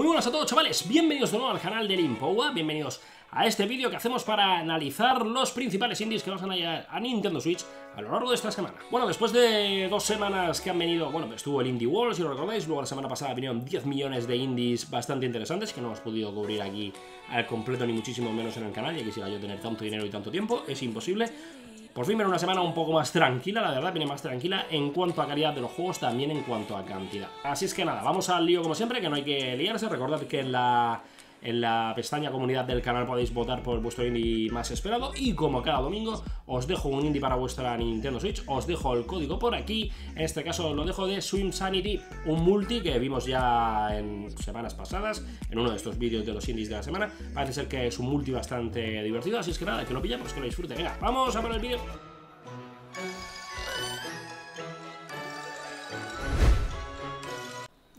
Muy buenas a todos chavales, bienvenidos de nuevo al canal de Limpowa, bienvenidos a este vídeo que hacemos para analizar los principales indies que van a a Nintendo Switch a lo largo de esta semana. Bueno, después de dos semanas que han venido, bueno, estuvo el Indie World, si lo recordáis, luego la semana pasada vinieron 10 millones de indies bastante interesantes que no hemos podido cubrir aquí al completo ni muchísimo menos en el canal, ya quisiera yo tener tanto dinero y tanto tiempo, es imposible. Por fin viene una semana un poco más tranquila, la verdad, viene más tranquila en cuanto a calidad de los juegos, también en cuanto a cantidad. Así es que nada, vamos al lío como siempre, que no hay que liarse. Recordad que la en la pestaña comunidad del canal podéis votar por vuestro indie más esperado. Y como cada domingo os dejo un indie para vuestra Nintendo Switch, os dejo el código por aquí, en este caso lo dejo de Swim Sanity, un multi que vimos ya en semanas pasadas, en uno de estos vídeos de los indies de la semana, parece ser que es un multi bastante divertido, así es que nada, que lo pillamos, que lo disfrute, venga, vamos a ver el vídeo.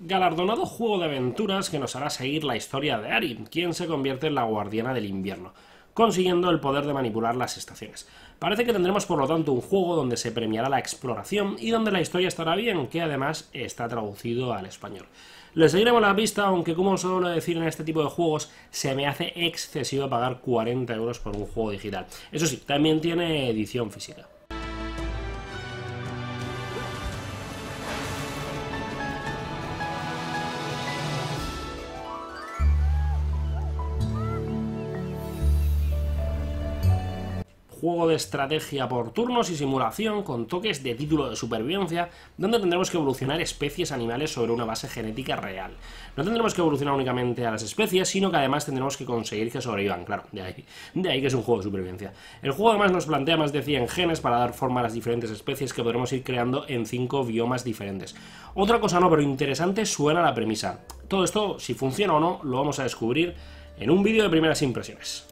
Galardonado juego de aventuras que nos hará seguir la historia de Ari, quien se convierte en la guardiana del invierno, consiguiendo el poder de manipular las estaciones. Parece que tendremos por lo tanto un juego donde se premiará la exploración y donde la historia estará bien, que además está traducido al español. Le seguiremos la pista, aunque como suelo decir en este tipo de juegos, se me hace excesivo pagar 40 euros por un juego digital. Eso sí, también tiene edición física. Juego de estrategia por turnos y simulación con toques de título de supervivencia, donde tendremos que evolucionar especies animales sobre una base genética real. No tendremos que evolucionar únicamente a las especies, sino que además tendremos que conseguir que sobrevivan, claro, de ahí, que es un juego de supervivencia. El juego además nos plantea más de 100 genes para dar forma a las diferentes especies que podremos ir creando en 5 biomas diferentes. Otra cosa no, pero interesante suena la premisa. Todo esto, si funciona o no, lo vamos a descubrir en un vídeo de primeras impresiones.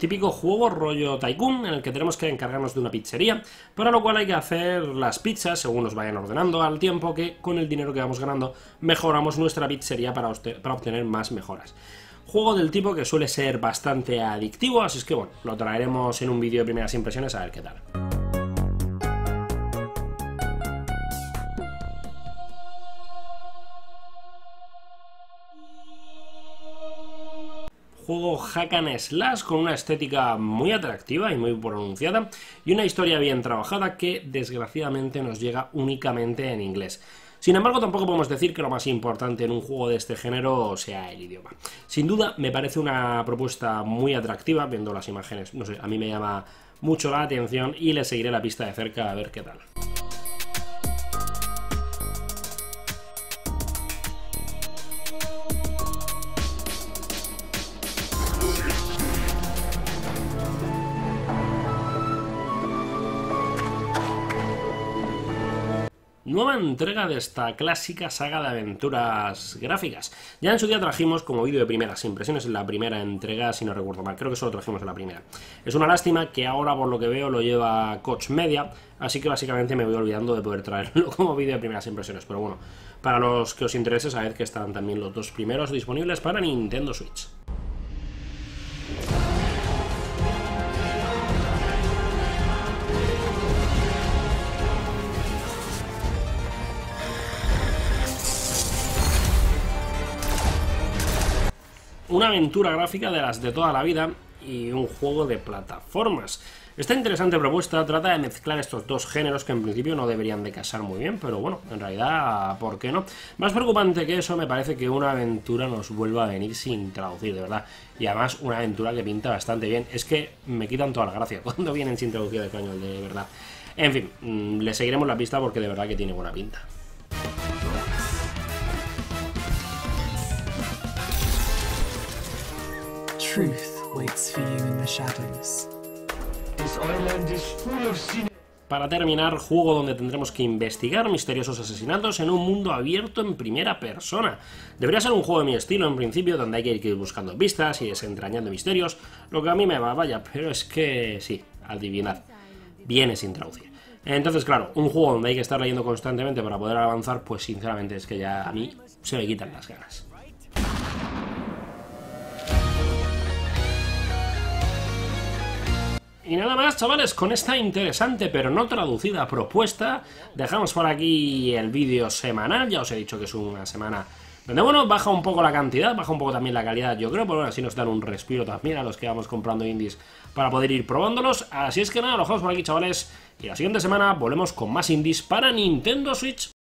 Típico juego rollo Tycoon en el que tenemos que encargarnos de una pizzería, para lo cual hay que hacer las pizzas según nos vayan ordenando al tiempo que con el dinero que vamos ganando mejoramos nuestra pizzería para, obtener más mejoras. Juego del tipo que suele ser bastante adictivo, así es que bueno, lo traeremos en un vídeo de primeras impresiones a ver qué tal. Juego hack slash con una estética muy atractiva y muy pronunciada y una historia bien trabajada que desgraciadamente nos llega únicamente en inglés. Sin embargo, tampoco podemos decir que lo más importante en un juego de este género sea el idioma. Sin duda, me parece una propuesta muy atractiva, viendo las imágenes, no sé, a mí me llama mucho la atención y le seguiré la pista de cerca a ver qué tal. Nueva entrega de esta clásica saga de aventuras gráficas. Ya en su día trajimos como vídeo de primeras impresiones en la primera entrega, si no recuerdo mal, creo que solo trajimos en la primera. Es una lástima que ahora por lo que veo lo lleva Coach Media, así que básicamente me voy olvidando de poder traerlo como vídeo de primeras impresiones, pero bueno, para los que os interese sabed que están también los dos primeros disponibles para Nintendo Switch. Una aventura gráfica de las de toda la vida y un juego de plataformas. Esta interesante propuesta trata de mezclar estos dos géneros que en principio no deberían de casar muy bien, pero bueno, en realidad, ¿por qué no? Más preocupante que eso me parece que una aventura nos vuelva a venir sin traducir, de verdad. Y además una aventura que pinta bastante bien. Es que me quitan toda la gracia cuando vienen sin traducir de español, de verdad. En fin, mm, le seguiremos la pista porque de verdad que tiene buena pinta. Para terminar, juego donde tendremos que investigar misteriosos asesinatos en un mundo abierto en primera persona. Debería ser un juego de mi estilo en principio, donde hay que ir buscando pistas y desentrañando misterios, lo que a mí me va, vaya, pero es que sí, adivinad, viene sin traducir. Entonces, claro, un juego donde hay que estar leyendo constantemente para poder avanzar, pues sinceramente es que ya a mí se me quitan las ganas. Y nada más, chavales, con esta interesante pero no traducida propuesta, dejamos por aquí el vídeo semanal. Ya os he dicho que es una semana donde, bueno, baja un poco la cantidad, baja un poco también la calidad, yo creo, pero bueno, así nos dan un respiro también a los que vamos comprando indies para poder ir probándolos. Así es que nada, lo dejamos por aquí, chavales. Y la siguiente semana volvemos con más indies para Nintendo Switch.